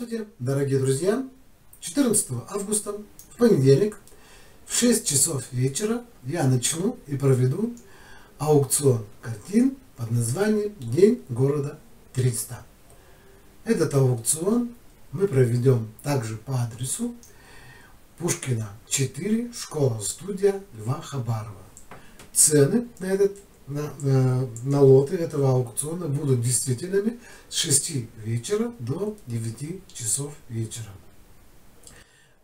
Здравствуйте, дорогие друзья! 14 августа, в понедельник, в 6 часов вечера я начну и проведу аукцион картин под названием «День города 300». Этот аукцион мы проведем также по адресу Пушкина 4, школа-студия Льва Хабарова. Цены на этот на, на, лоты этого аукциона будут действительными с 6 вечера до 9 часов вечера.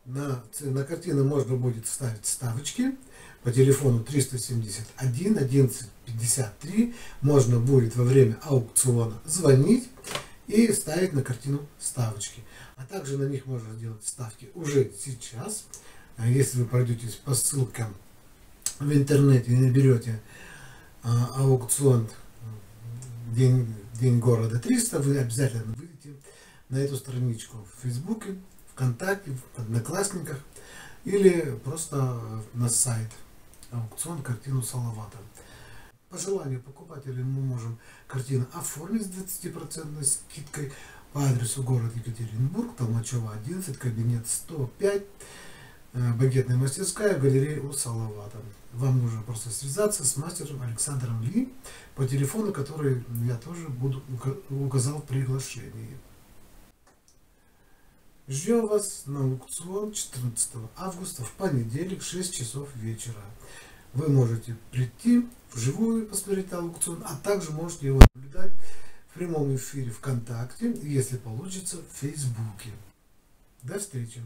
На, на картину можно будет ставить ставочки по телефону 371 11 53. Можно будет во время аукциона звонить и ставить на картину ставочки. А также на них можно сделать ставки уже сейчас. А если вы пройдетесь по ссылкам в интернете и наберете аукцион День, День города 300, вы обязательно выйдете на эту страничку в Фейсбуке, ВКонтакте, в Одноклассниках или просто на сайт аукцион картину Салавата. По желанию покупателя мы можем картину оформить с 20% скидкой по адресу город Екатеринбург, Толмачева 11, кабинет 105. Э, багетная мастерская, галерея у Салавата. Вам нужно просто связаться с мастером Александром Ли по телефону, который я тоже буду указал в приглашении. Ждем вас на аукцион 14 августа в понедельник 6 часов вечера. Вы можете прийти вживую посмотреть аукцион, а также можете его наблюдать в прямом эфире ВКонтакте, если получится, в Фейсбуке. До встречи!